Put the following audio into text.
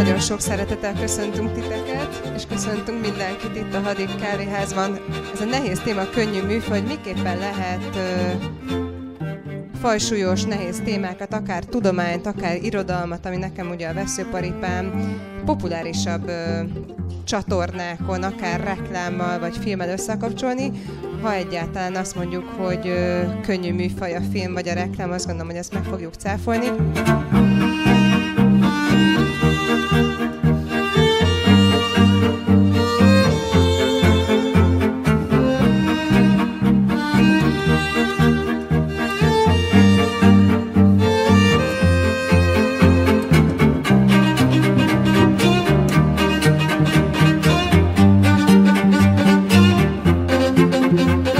Sok szeretettel köszöntünk titeket, és köszöntünk mindenkit itt a Hadik Kávéházban. Ez a nehéz téma, könnyű műfaj, hogy miképpen lehet ö, fajsúlyos, nehéz témákat, akár tudományt, akár irodalmat, ami nekem ugye a veszőparipám, populárisabb ö, csatornákon, akár reklámmal vagy filmmel összekapcsolni, ha egyáltalán azt mondjuk, hogy ö, könnyű műfaj a film vagy a reklám, azt gondolom, hogy ezt meg fogjuk cáfolni. Thank